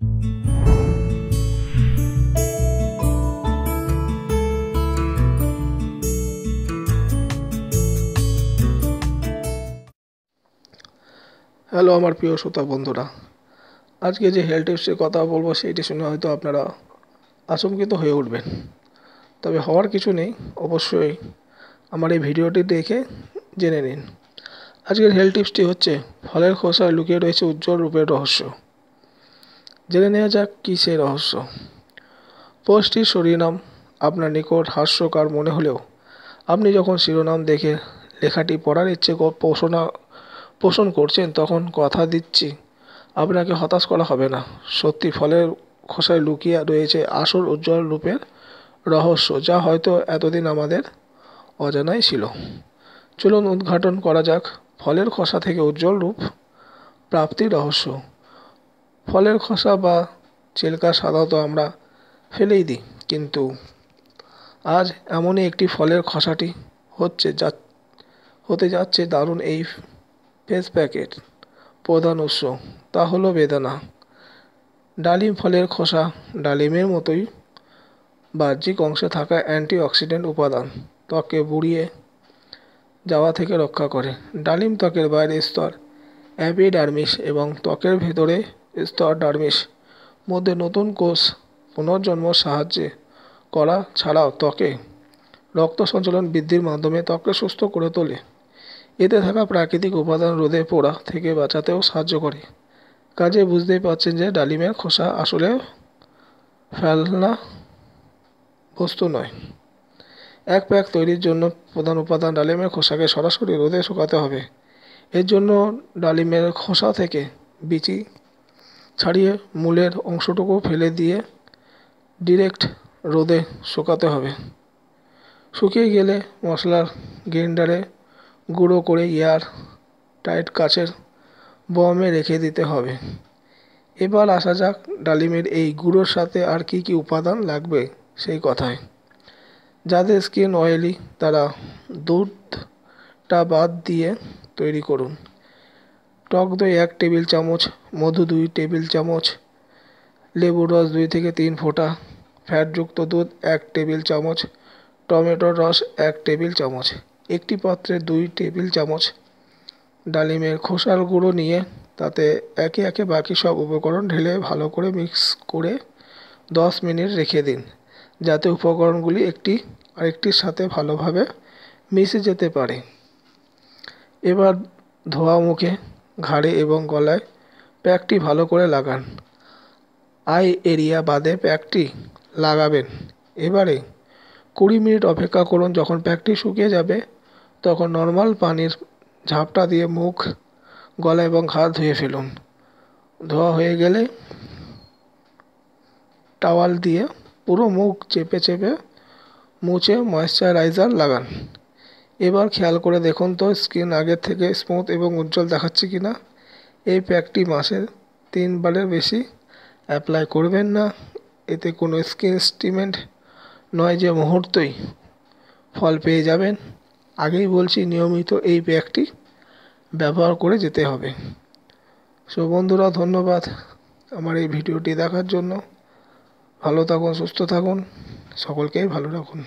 Hello আমার প্রিয় শ্রোতা বন্ধুরা, আজকে যে হেলথ টিপসের কথা বলব সেইটি শুনে হয়তো আপনারা আচমকিত হয়ে উঠবেন। তবে হওয়ার কিছু নেই, অবশ্যই আমার এই ভিডিওটি দেখে জেনে নিন। আজকের হেলথ টিপসটি হচ্ছে, ফলের খোসায় লুকিয়ে রয়েছে উজ্জ্বল রূপের রহস্য। জেনে নেওয়া যাক কী সেই রহস্য। পোস্টটির শিরোনাম, আপনার নিকট হাস্যকর মনে হলেও, আপনি যখন শিরোনাম দেখে লেখাটি পড়ার ইচ্ছে পোষণা, পোষণ করছেন, তখন কথা দিচ্ছি, আপনাকে হতাশ করা হবে না। সত্যি ফলের খোসায় লুকিয়ে রয়েছে আসল উজ্জ্বল রূপের রহস্য, যা হয়তো এতদিন আমাদের অজানাই ছিল। চলুন উদ্ঘাটন করা যাক। ফলের খোসা থেকে উজ্জ্বল রূপ প্রাপ্তির রহস্য। ফলের খোসা বা চিল্কা সাধারণত আমরা ফেলেই দিই, কিন্তু আজ এমনই একটি ফলের খোসাটি হচ্ছে যা, হতে যাচ্ছে দারুণ এই ফেস প্যাকেট প্রধান উৎস, তা হলো বেদানা। ডালিম ফলের খোসা ডালিমের মতোই বাহ্যিক অংশে থাকা অ্যান্টিঅক্সিডেন্ট উপাদান, ত্বককে বুড়িয়ে যাওয়া থেকে রক্ষা করে। ডালিম ত্বকের বাইরের স্তর অ্যাপিডার্মিস এবং ত্বকের ভেতরে স্তর ডার্মিস মধ্যে নতুন কোষ পুনর্জন্ম সাহায্যে করা ছাড়াও ত্বকে রক্ত সঞ্চালন বৃদ্ধির মাধ্যমে ত্বককে সুস্থ করে তোলে। এতে থাকা প্রাকৃতিক উপাদান রোদে পোড়া থেকে বাঁচাতেও সাহায্য করে। কাজে বুঝতেই পারছেন যে ডালিমের খোসা আসলে ফেলনা বস্তু নয়। এক প্যাক তৈরির জন্য প্রধান উপাদান ডালিমের খোসাকে সরাসরি রোদে শুকাতে হবে। এর জন্য ডালিমের খোসা থেকে বিচি ছাড়িয়ে মূলের অংশটুকু ফেলে দিয়ে ডিরেক্ট রোদে শুকাতে হবে। শুকিয়ে গেলে মশলার গ্রাইন্ডারে গুঁড়ো করে এয়ার টাইট কাচের বয়মে রেখে দিতে হবে। এবার আসা যাক ডালিমের এই গুঁড়োর সাথে আর কি কি উপাদান লাগবে সেই কথায়। যাদের স্কিন অয়েলি, তারা দুধটা বাদ দিয়ে তৈরি করুন। টক দই এক টেবিল চামচ, মধু দুই টেবিল চামচ, লেবুর রস দুই থেকে তিন ফোঁটা, ফ্যাটযুক্ত দুধ এক টেবিল চামচ, টমেটোর রস এক টেবিল চামচ, একটি পাত্রে দুই টেবিল চামচ, ডালিমের খোসার গুঁড়ো নিয়ে তাতে একে একে বাকি সব উপকরণ ঢেলে ভালো করে মিক্স করে দশ মিনিট রেখে দিন, যাতে উপকরণগুলি একটি আরেকটির সাথে ভালোভাবে মিশে যেতে পারে। এবার ধোয়া মুখে ঘাড়ে এবং গলায় প্যাকটি ভালো করে লাগান। আই এরিয়া বাদে প্যাকটি লাগাবেন। এবারে কুড়ি মিনিট অপেক্ষা করুন। যখন প্যাকটি শুকিয়ে যাবে, তখন নর্মাল পানির ঝাপটা দিয়ে মুখ, গলা এবং হাত ধুয়ে ফেলুন। ধোয়া হয়ে গেলে টাওয়াল দিয়ে পুরো মুখ চেপে চেপে মুছে ময়েশ্চারাইজার লাগান। এবার খেয়াল করে দেখুন তো, স্কিন আগের থেকে স্মুথ এবং উজ্জ্বল দেখাচ্ছে কি না এই প্যাকটি মাসে তিনবারের বেশি অ্যাপ্লাই করবেন না। এতে কোনো স্কিন স্টিমেন্ট নয় যে মুহূর্তেই ফল পেয়ে যাবেন। আগেই বলছি, নিয়মিত এই প্যাকটি ব্যবহার করে যেতে হবে। সো বন্ধুরা, ধন্যবাদ আমার এই ভিডিওটি দেখার জন্য। ভালো থাকুন, সুস্থ থাকুন, সকলকেই ভালো রাখুন।